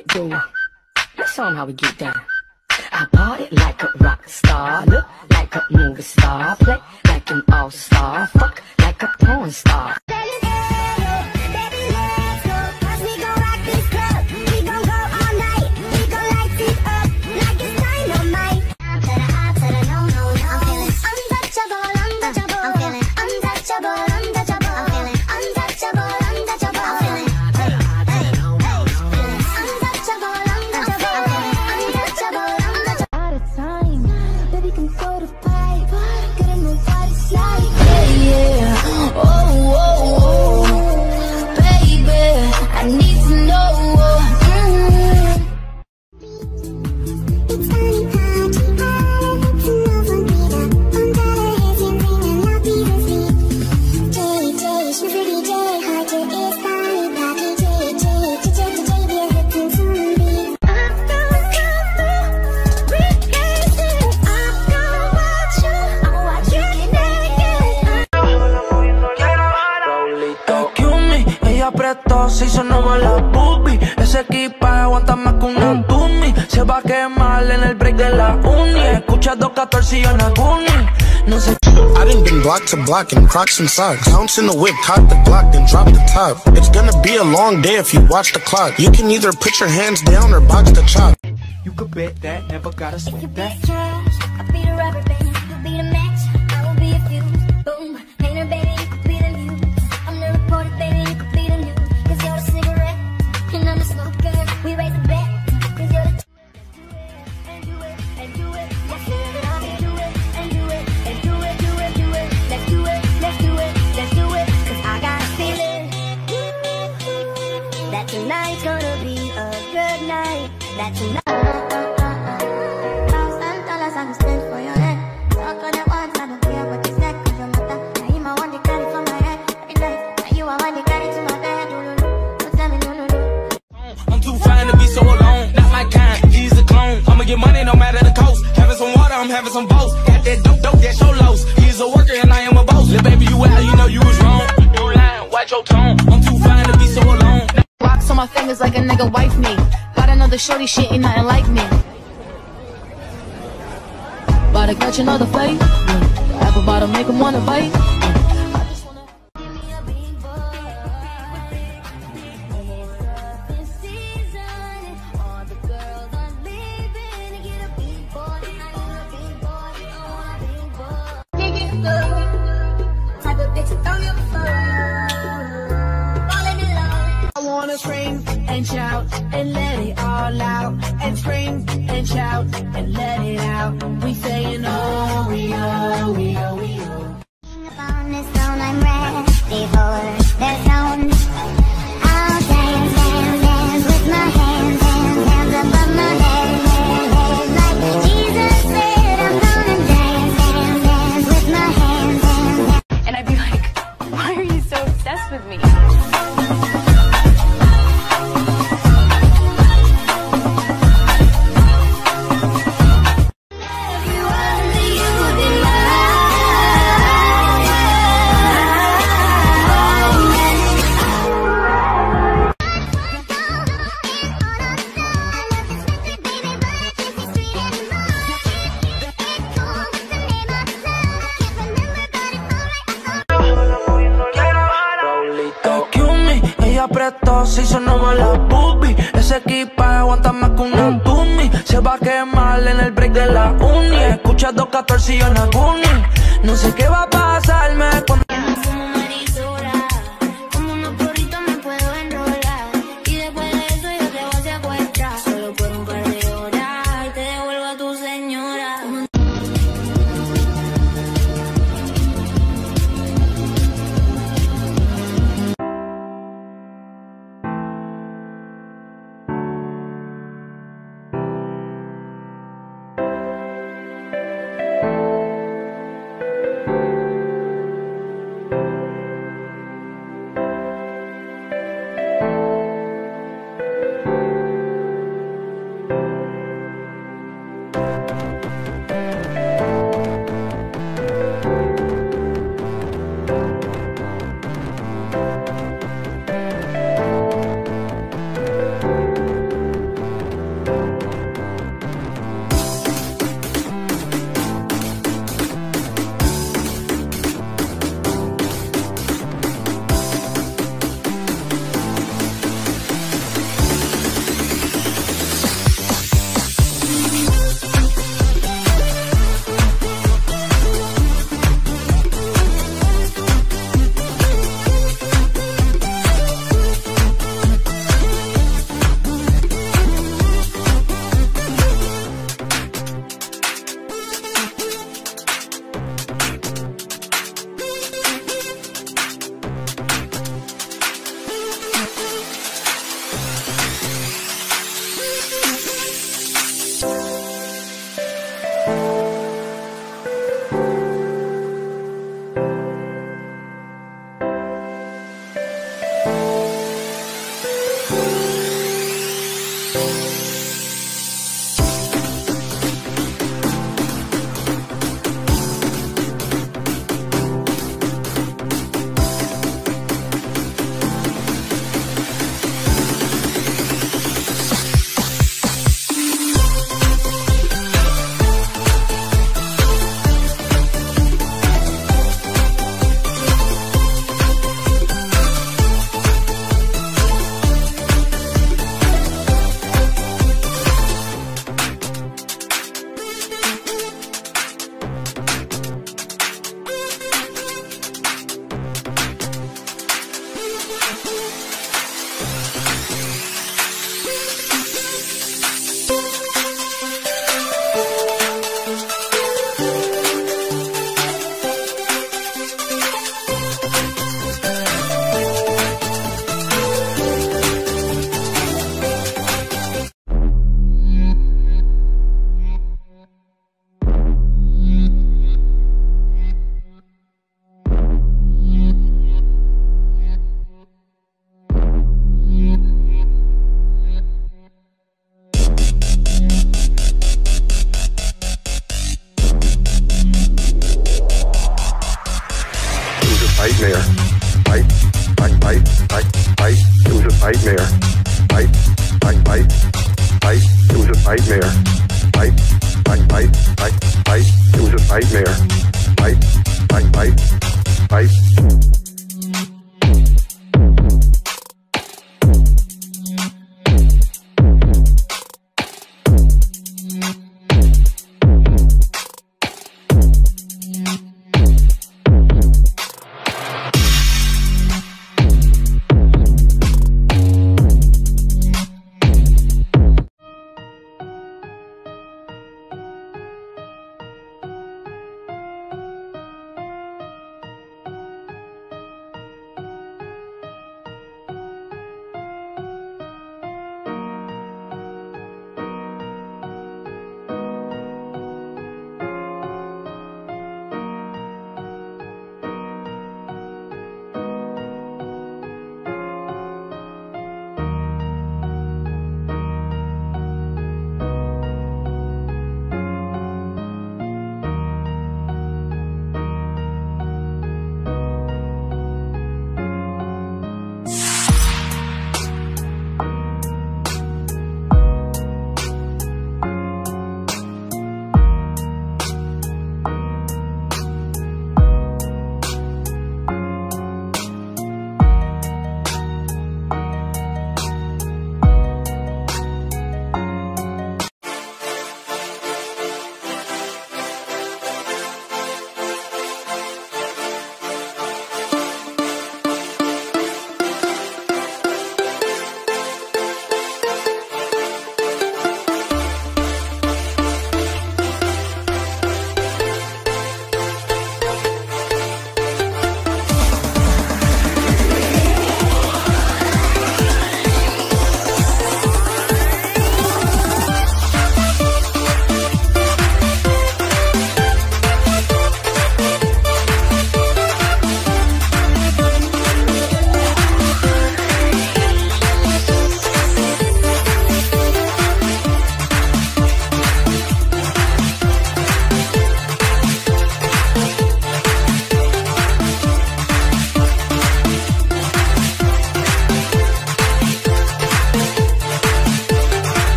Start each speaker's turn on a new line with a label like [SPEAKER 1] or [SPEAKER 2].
[SPEAKER 1] tonight.
[SPEAKER 2] Let's show how we get down. I party like a rock star, look like a movie star, play like an all star, fuck like a porn star.
[SPEAKER 3] Apretó, se hizo nuevo la boobie Ese equipaje aguanta más que una dummy Se va a quemar en el break de la uni Escucha 214 y una Goonie No sé
[SPEAKER 4] I done been block to block in Crocs and socks. Bounce in the whip, cock the Glock, then drop the top. It's gonna be a long day if you watch the clock. You can either put your hands down or box the chop.
[SPEAKER 3] You could bet that, never gotta sweat that
[SPEAKER 5] I'll be the rubber band, I'm
[SPEAKER 3] having some boats Got that dope, dope, that show lows He's a worker and I am a boss Little baby, you out, you know you was wrong You lying, watch your tone I'm too fine to be so alone
[SPEAKER 6] Rocks on my fingers like a nigga wife me. Got another shorty, shit ain't nothing like me. About to catch another fight. Apple bottom make him wanna bite.
[SPEAKER 3] Break de la uni. Escucha 214 y una Goonie No sé qué va a pasarme cuando